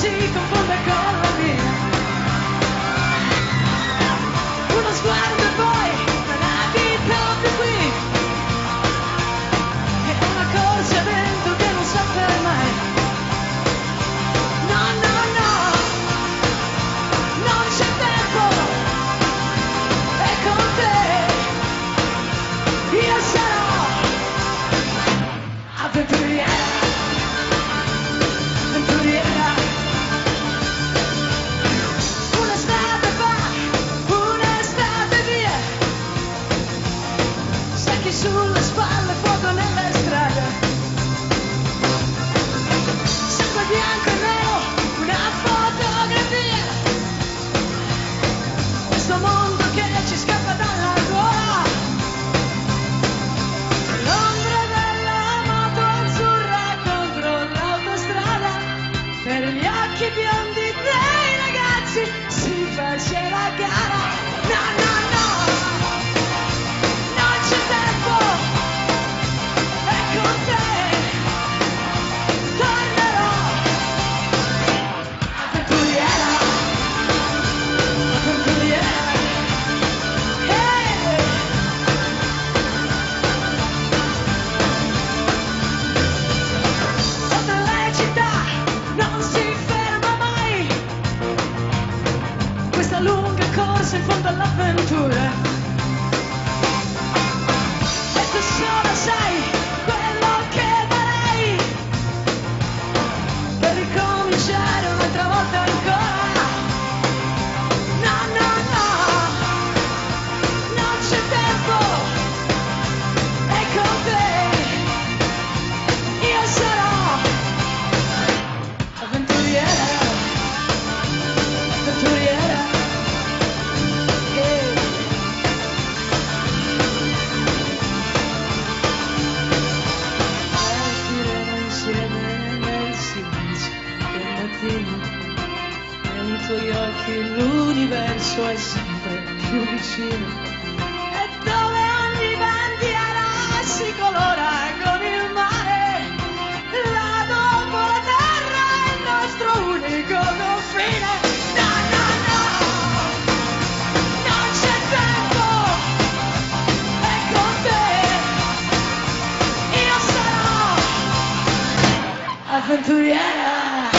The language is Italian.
si confonde con la mia. Uno sguardo e poi una vita più qui. E una corsa dentro che non saprà mai. No, no, no, non c'è tempo. E con te io sarò. a Avventuria. 제발 제발 깨달아 lunga corsa in fondo all'avventura. E tu solo sai quello che vorrei per ricominciare. Occhi l'universo è sempre più vicino. E dove ogni bandiera si colora con il mare. Là dopo la terra è il nostro unico confine. No, no, no, non c'è tempo. E con te io sarò avventuriera.